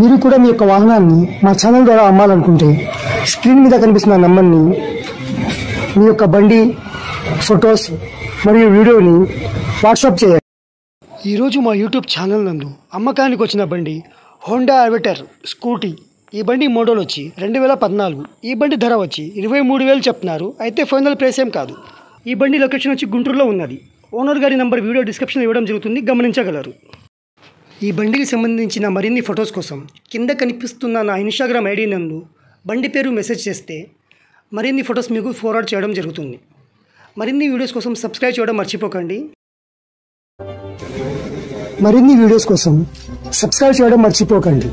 మీరు కూడా మీ యొక్క వాహనాన్ని మా ఛానల్ ద్వారా అమ్మాలనుకుంటే స్క్రీన్ మీద కనిపిస్తున్న నంబర్ని మీ యొక్క బండి ఫొటోస్ మరియు వీడియోని వాట్సాప్ చేయండి. ఈరోజు మా యూట్యూబ్ ఛానల్ నందు అమ్మకానికి వచ్చిన బండి హోండా అవెటర్ స్కూటీ. ఈ బండి మోడల్ వచ్చి రెండు వేల పద్నాలుగు. ఈ బండి ధర వచ్చి ఇరవై మూడు వేలు చెప్తున్నారు. అయితే ఫైనల్ ప్రైస్ ఏం కాదు. ఈ బండి లొకేషన్ వచ్చి గుంటూరులో ఉన్నది. ఓనర్ గారి నంబర్ వీడియో డిస్క్రిప్షన్ ఇవ్వడం జరుగుతుంది. గమనించగలరు. ఈ బండికి సంబంధించిన మరిన్ని ఫొటోస్ కోసం కింద కనిపిస్తున్న నా ఇన్స్టాగ్రామ్ ఐడి నందు బండి పేరు మెసేజ్ చేస్తే మరిన్ని ఫొటోస్ మీకు ఫార్వర్డ్ చేయడం జరుగుతుంది. మరిన్ని వీడియోస్ కోసం సబ్స్క్రైబ్ చేయడం మర్చిపోకండి. మరిన్ని వీడియోస్ కోసం సబ్స్క్రైబ్ చేయడం మర్చిపోకండి.